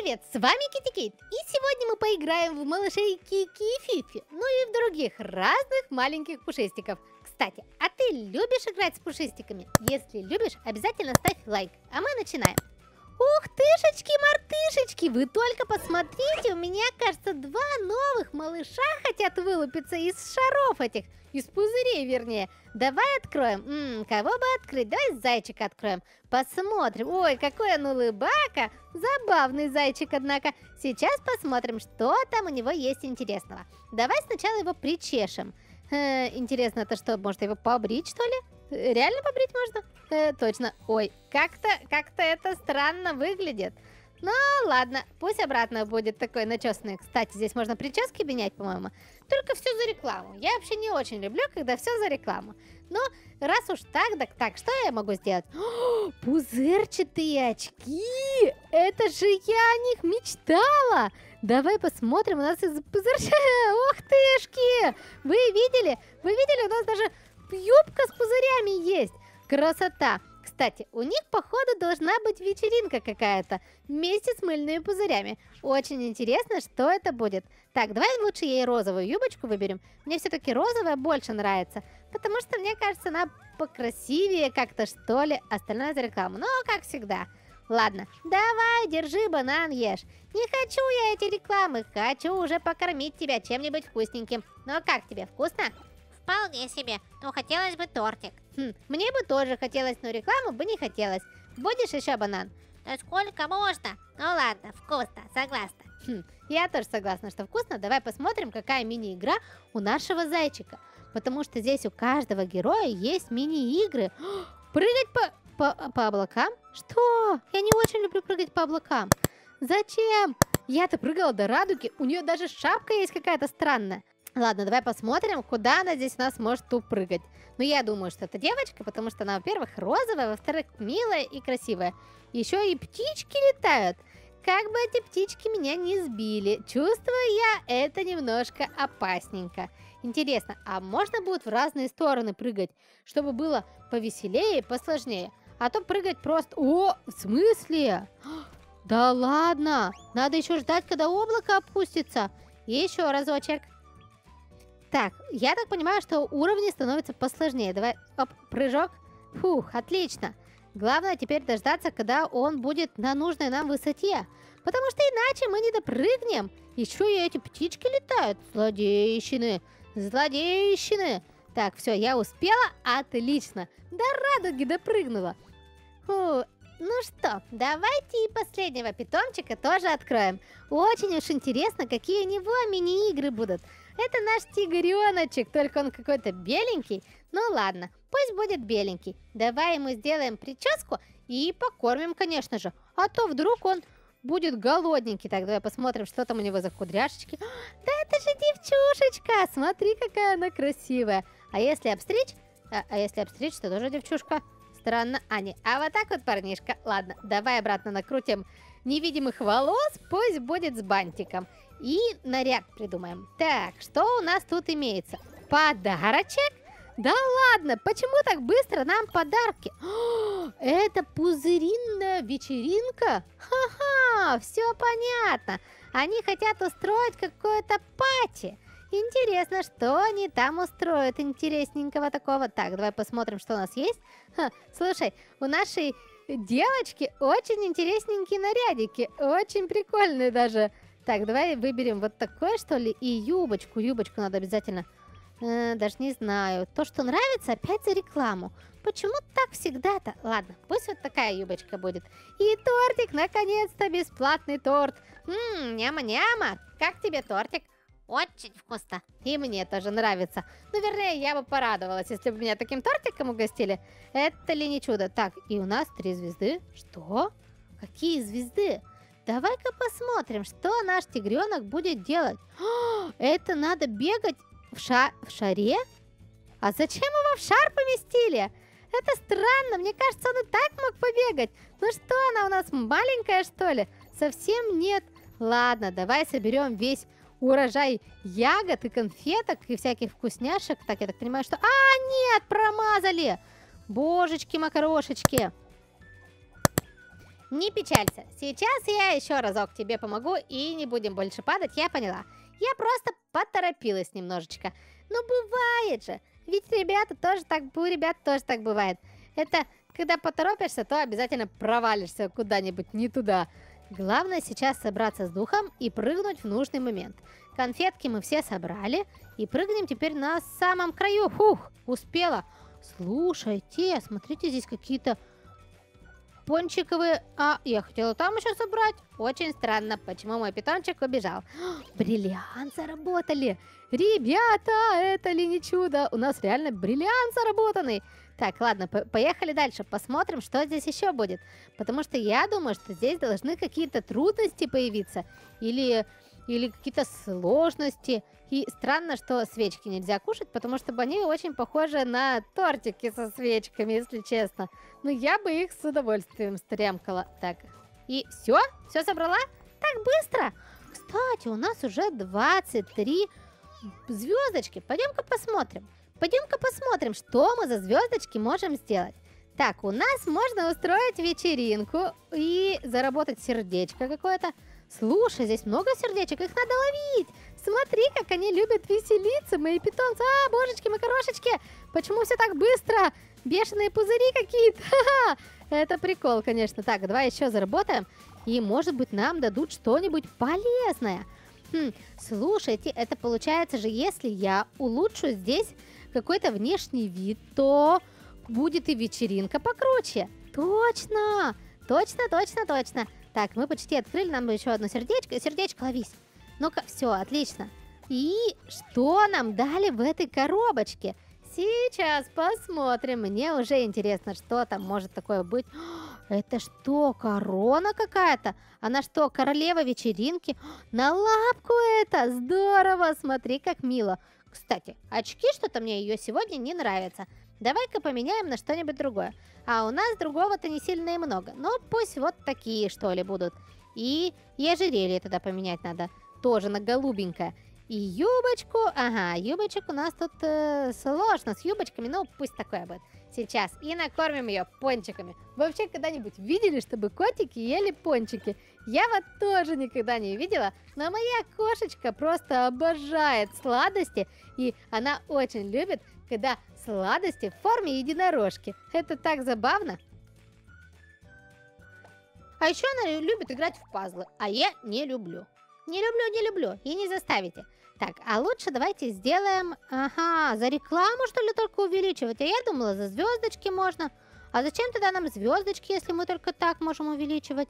привет, с вами Кити Кейт, и сегодня мы поиграем в малышей Кики и Фифи, ну и в других разных маленьких пушистиков. Кстати, а ты любишь играть с пушистиками? Если любишь, обязательно ставь лайк, а мы начинаем. Ух тышечки-мартышечки, вы только посмотрите, у меня, кажется, два новых малыша хотят вылупиться из шаров этих, из пузырей, вернее. Давай откроем. М -м, кого бы открыть? Давай зайчика откроем. Посмотрим. Ой, какой он улыбака. Забавный зайчик, однако. Сейчас посмотрим, что там у него есть интересного. Давай сначала его причешем. Э, интересно, это что, может его побрить, что ли? Реально побрить можно? Э, точно. Ой, как-то как то это странно выглядит. Ну, ладно, пусть обратно будет такой начесанный. Кстати, здесь можно прически менять, по-моему. Только все за рекламу. Я вообще не очень люблю, когда все за рекламу. Но раз уж так, так, так, что я могу сделать? О, пузырчатые очки! Это же я о них мечтала! Давай посмотрим, у нас из пузырчатых... Ух тышки! Вы видели? Вы видели? У нас даже юбка с пузырями есть. Красота! Кстати, у них, походу, должна быть вечеринка какая-то вместе с мыльными пузырями. Очень интересно, что это будет. Так, давай лучше ей розовую юбочку выберем. Мне все-таки розовая больше нравится, потому что, мне кажется, она покрасивее как-то, что ли. Остальное за рекламу. Но, как всегда. Ладно, давай, держи банан, ешь. Не хочу я эти рекламы, хочу уже покормить тебя чем-нибудь вкусненьким. А как тебе, вкусно? Вполне себе, но хотелось бы тортик. Хм, мне бы тоже хотелось, но рекламу бы не хотелось. Будешь еще банан? Да сколько можно? Ну ладно, вкусно, согласна. Хм, я тоже согласна, что вкусно. Давай посмотрим, какая мини-игра у нашего зайчика. Потому что здесь у каждого героя есть мини-игры. Прыгать по, по, по облакам? Что? Я не очень люблю прыгать по облакам. Зачем? Я-то прыгала до радуги. У нее даже шапка есть какая-то странная. Ладно, давай посмотрим, куда она здесь у нас может упрыгать. Ну, я думаю, что это девочка, потому что она, во-первых, розовая, во-вторых, милая и красивая. Еще и птички летают. Как бы эти птички меня не сбили. Чувствую я, это немножко опасненько. Интересно, а можно будет в разные стороны прыгать, чтобы было повеселее и посложнее? А то прыгать просто... О, в смысле? Да ладно, надо еще ждать, когда облако опустится. Еще разочек. Так, я так понимаю, что уровни становятся посложнее. Давай, оп, прыжок. Фух, отлично. Главное теперь дождаться, когда он будет на нужной нам высоте. Потому что иначе мы не допрыгнем. Еще и эти птички летают. Злодейщины. Злодейщины. Так, все, я успела. Отлично. До радуги допрыгнула. Фу, ну что, давайте и последнего питомчика тоже откроем. Очень уж интересно, какие у него мини-игры будут. Это наш тигреночек, только он какой-то беленький. Ну ладно, пусть будет беленький. Давай ему сделаем прическу и покормим, конечно же. А то вдруг он будет голодненький. Так, давай посмотрим, что там у него за кудряшечки. Да это же девчушечка! Смотри, какая она красивая. А если обстричь? А, а если обстричь, то тоже девчушка. Странно. А, не, а вот так вот парнишка. Ладно, давай обратно накрутим невидимых волос. Пусть будет с бантиком. И наряд придумаем. Так, что у нас тут имеется? Подарочек? Да ладно, почему так быстро нам подарки? О, это пузыринная вечеринка? Ха-ха, все понятно. Они хотят устроить какое-то пати. Интересно, что они там устроят интересненького такого. Так, давай посмотрим, что у нас есть. Ха, слушай, у нашей девочки очень интересненькие нарядики. Очень прикольные даже. Так, давай выберем вот такое, что ли, и юбочку. Юбочку надо обязательно... Э, даже не знаю. То, что нравится, опять за рекламу. Почему так всегда-то? Ладно, пусть вот такая юбочка будет. И тортик, наконец-то, бесплатный торт. Ммм, няма-няма. Как тебе тортик? Очень вкусно. И мне тоже нравится. Ну, вернее, я бы порадовалась, если бы меня таким тортиком угостили. Это ли не чудо? Так, и у нас три звезды. Что? Какие звезды? Давай-ка посмотрим, что наш тигренок будет делать. О, это надо бегать в, ша в шаре? А зачем его в шар поместили? Это странно, мне кажется, он и так мог побегать. Ну что, она у нас маленькая, что ли? Совсем нет. Ладно, давай соберем весь урожай ягод и конфеток и всяких вкусняшек. Так, я так понимаю, что... А, нет, промазали! Божечки-макарошечки! Не печалься. Сейчас я еще разок тебе помогу и не будем больше падать, я поняла. Я просто поторопилась немножечко. Ну, бывает же. Ведь ребята тоже так, у ребят тоже так бывает. Это когда поторопишься, то обязательно провалишься куда-нибудь не туда. Главное сейчас собраться с духом и прыгнуть в нужный момент. Конфетки мы все собрали и прыгнем теперь на самом краю. Фух, успела. Слушайте, смотрите, здесь какие-то пончиковые... А, я хотела там еще собрать. Очень странно, почему мой питомчик убежал. Бриллиант заработали. Ребята, это ли не чудо? У нас реально бриллиант заработанный. Так, ладно, по поехали дальше, посмотрим, что здесь еще будет. Потому что я думаю, что здесь должны какие-то трудности появиться. Или, или какие-то сложности. И странно, что свечки нельзя кушать, потому что они очень похожи на тортики со свечками, если честно. Но я бы их с удовольствием стремкала. Так, и все? Все собрала? Так быстро? Кстати, у нас уже 23 звездочки. Пойдем-ка посмотрим. Пойдем-ка посмотрим, что мы за звездочки можем сделать. Так, у нас можно устроить вечеринку и заработать сердечко какое-то. Слушай, здесь много сердечек, их надо ловить. Смотри, как они любят веселиться, мои питомцы. А, божечки, макарошечки, почему все так быстро? Бешеные пузыри какие-то. Это прикол, конечно. Так, давай еще заработаем. И, может быть, нам дадут что-нибудь полезное. Хм, слушайте, это получается же, если я улучшу здесь какой-то внешний вид, то будет и вечеринка покруче. Точно! Точно, точно, точно. Так, мы почти открыли, нам еще одно сердечко. Сердечко, ловись. Ну-ка, все, отлично. И что нам дали в этой коробочке? Сейчас посмотрим. Мне уже интересно, что там может такое быть. Это что, корона какая-то? Она что, королева вечеринки? На лапку это! Здорово! Смотри, как мило. Кстати, очки что-то мне ее сегодня не нравятся. Давай-ка поменяем на что-нибудь другое. А у нас другого-то не сильно и много. Но пусть вот такие, что ли, будут. И, ожерелье тогда поменять надо. Тоже на голубенькое. И юбочку, ага, юбочек у нас тут э, сложно с юбочками, но пусть такое будет. Сейчас. И накормим ее пончиками. Вообще, когда-нибудь видели, чтобы котики ели пончики? Я вот тоже никогда не видела, но моя кошечка просто обожает сладости, и она очень любит, когда сладости в форме единорожки. Это так забавно. А еще она любит играть в пазлы, а я не люблю. Не люблю, не люблю, и не заставите. Так, а лучше давайте сделаем... Ага, за рекламу, что ли, только увеличивать? А я думала, за звездочки можно. А зачем тогда нам звездочки, если мы только так можем увеличивать?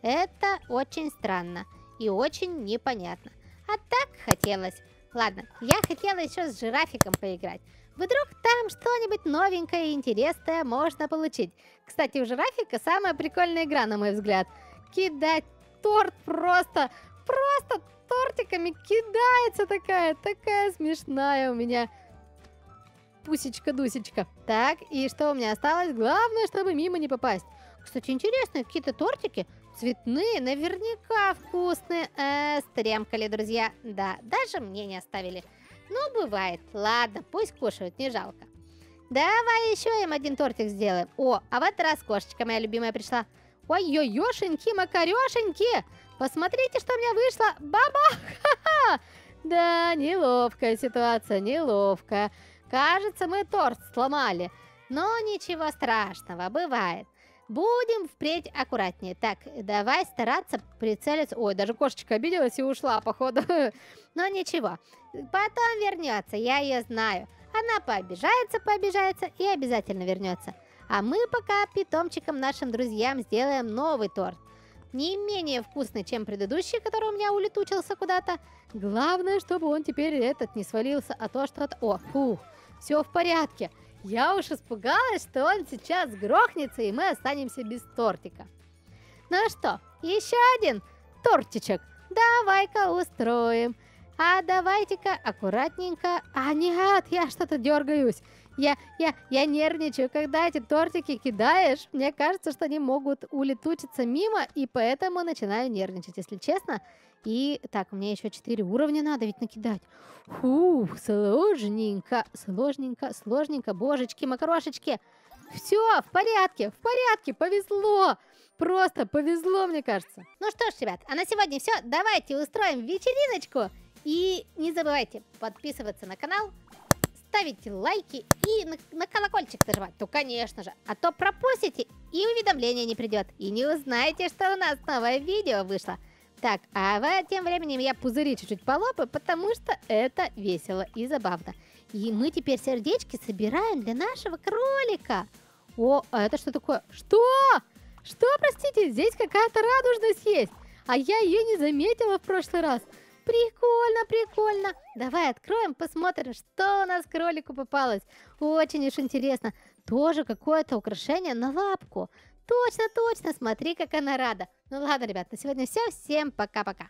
Это очень странно и очень непонятно. А так хотелось. Ладно, я хотела еще с жирафиком поиграть. Вдруг там что-нибудь новенькое и интересное можно получить. Кстати, у жирафика самая прикольная игра, на мой взгляд. Кидать торт просто, просто тортиками кидается такая, такая смешная у меня пусечка-дусечка. Так, и что у меня осталось? Главное, чтобы мимо не попасть. Кстати, интересно, какие-то тортики цветные, наверняка вкусные. Э, стремкали, друзья. Да, даже мне не оставили. Ну, бывает. Ладно, пусть кушают, не жалко. Давай еще им один тортик сделаем. О, а в этот раз кошечка моя любимая пришла. Ой-ой-ешеньки, макарешеньки! Посмотрите, что у меня вышло! Баба! Да, неловкая ситуация, неловкая. Кажется, мы торт сломали. Но ничего страшного, бывает. Будем впредь аккуратнее. Так, давай стараться прицелиться. Ой, даже кошечка обиделась и ушла, походу. Но ничего. Потом вернется, я ее знаю. Она пообижается, пообижается и обязательно вернется. А мы пока питомчикам нашим друзьям сделаем новый торт. Не менее вкусный, чем предыдущий, который у меня улетучился куда-то. Главное, чтобы он теперь этот не свалился, а то что-то... О, фу, все в порядке. Я уж испугалась, что он сейчас грохнется, и мы останемся без тортика. Ну что, еще один тортичек. Давай-ка устроим. А давайте-ка аккуратненько... А нет, я что-то дергаюсь. Я, я, я нервничаю, когда эти тортики кидаешь. Мне кажется, что они могут улетучиться мимо, и поэтому начинаю нервничать, если честно. И так, мне еще 4 уровня надо ведь накидать. Фу, сложненько, сложненько, сложненько. Божечки, макарошечки. Все, в порядке, в порядке, повезло. просто повезло, мне кажется. Ну что ж, ребят, а на сегодня все. Давайте устроим вечериночку. И не забывайте подписываться на канал, ставить лайки и на, на колокольчик нажимать. Ну, конечно же. А то пропустите и уведомление не придет. И не узнаете, что у нас новое видео вышло. Так, а в тем временем я пузыри чуть-чуть полопаю, потому что это весело и забавно. И мы теперь сердечки собираем для нашего кролика. О, а это что такое? Что? Что, простите, здесь какая-то радужность есть. А я ее не заметила в прошлый раз. Прикольно, прикольно. Давай откроем, посмотрим, что у нас кролику попалось. Очень уж интересно. Тоже какое-то украшение на лапку. Точно, точно, смотри, как она рада. Ну ладно, ребят, на сегодня все. Всем пока-пока.